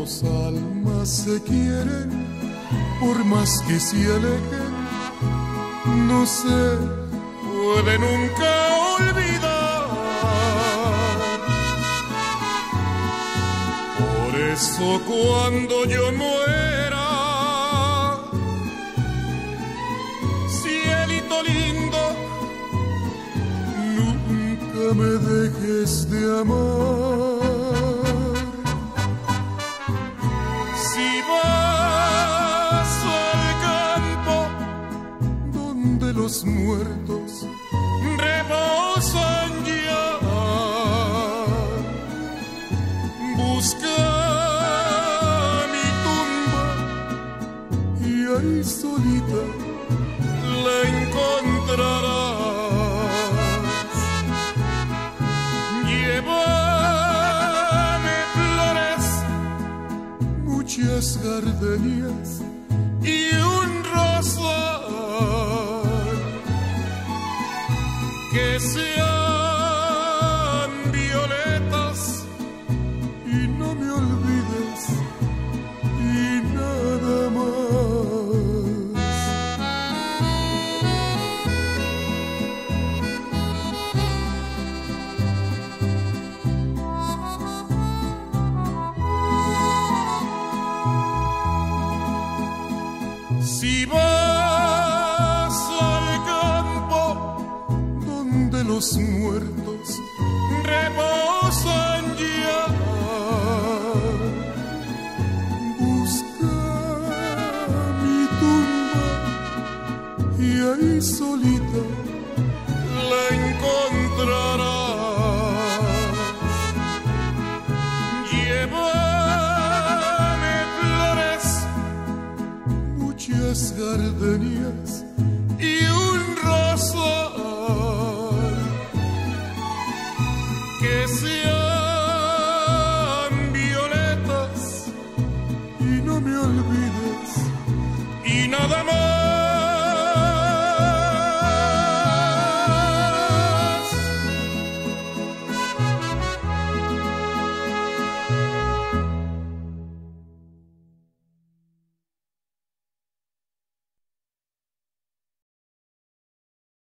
dos almas se quieren, por más que se alejen, no se puede nunca olvidar. Por eso cuando yo muera, cielito lindo, nunca me dejes de amar. Muertos reposan ya, busca mi tumba y ahí solita la encontrarás. Flores, muchas gardenias y un Si vas al campo donde los muertos reposan ya, busca mi tumba y ahí solita mis gardenias y un rosal que sean violetas y no me olvides.